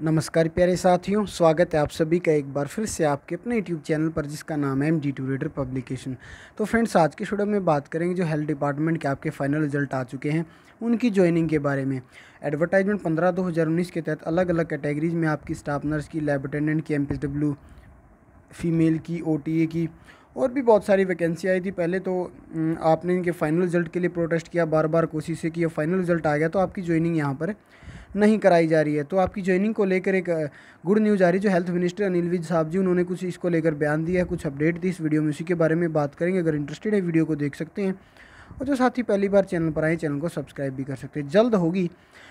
नमस्कार प्यारे साथियों, स्वागत है आप सभी का एक बार फिर से आपके अपने यूट्यूब चैनल पर, जिसका नाम है M D to reader publication तो फ्रेंड्स आज के वीडियो में बात करेंगे जो हेल्थ डिपार्टमेंट के आपके फाइनल रिज़ल्ट आ चुके हैं, उनकी ज्वाइनिंग के बारे में। एडवर्टाइजमेंट पंद्रह दो हज़ार उन्नीस के तहत अलग अलग कैटेगरीज में आपकी स्टाफ नर्स की लैब अटेंडेंट की एम डब्ल्यू फीमेल की ओटीए की, और भी बहुत सारी वैकेंसी आई थी पहले तो आपने इनके फाइनल रिज़ल्ट के लिए प्रोटेस्ट किया बार बार कोशिश की फाइनल रिज़ल्ट आ गया तो आपकी ज्वाइनिंग यहाँ पर नहीं कराई जा रही है। तो आपकी ज्वाइनिंग को लेकर एक गुड न्यूज़ आ रही है, जो हेल्थ मिनिस्टर अनिल विज साहब जी, उन्होंने कुछ इसको लेकर बयान दिया है, कुछ अपडेट दी इस वीडियो में, उसी के बारे में बात करेंगे। अगर इंटरेस्टेड है वीडियो को देख सकते हैं। और जो साथी पहली बार चैनल पर आए चैनल को सब्सक्राइब भी कर सकते हैं। जल्द होगी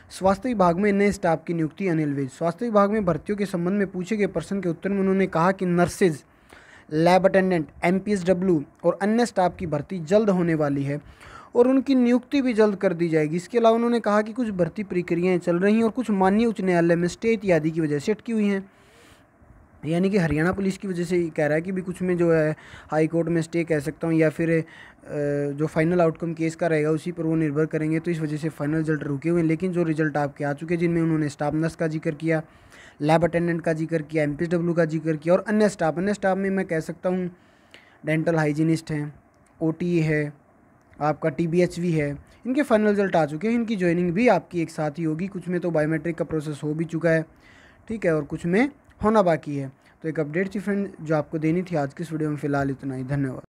स्वास्थ्य विभाग में नए स्टाफ की नियुक्ति अनिल विज। स्वास्थ्य विभाग में भर्तियों के संबंध में पूछे गए प्रश्न के उत्तर में उन्होंने कहा कि नर्सेज लैब अटेंडेंट एमपीएसडब्ल्यू और अन्य स्टाफ की भर्ती जल्द होने वाली है। और उनकी नियुक्ति भी जल्द कर दी जाएगी। इसके अलावा उन्होंने कहा कि कुछ भर्ती प्रक्रियाएँ चल रही हैं और कुछ माननीय उच्च न्यायालय में स्टे इत्यादि की वजह से अटकी हुई हैं। यानी कि हरियाणा पुलिस की वजह से कह रहा है कि भी कुछ में जो है, हाई कोर्ट में स्टे कह सकता हूँ या फिर जो फाइनल आउटकम केस का रहेगा उसी पर वो निर्भर करेंगे। तो इस वजह से फाइनल रिज़ल्ट रुके हुए हैं, लेकिन जो रिज़ल्ट आपके आ चुके हैं, जिनमें उन्होंने स्टाफ नर्स का ज़िक्र किया, लैब अटेंडेंट का ज़िक्र किया एमपीएसडब्ल्यू का ज़िक्र किया और अन्य स्टाफ। अन्य स्टाफ में मैं कह सकता हूँ, डेंटल हाइजीनिस्ट हैं ओ है आपका टी भी है। इनके फाइनल रिज़ल्ट आ चुके हैं। इनकी ज्वाइनिंग भी आपकी एक साथ ही होगी। कुछ में तो बायोमेट्रिक का प्रोसेस हो भी चुका है। ठीक है, और कुछ में होना बाकी है। तो एक अपडेट थी फ्रेंड जो आपको देनी थी आज की इस वीडियो में। फ़िलहाल इतना ही। धन्यवाद।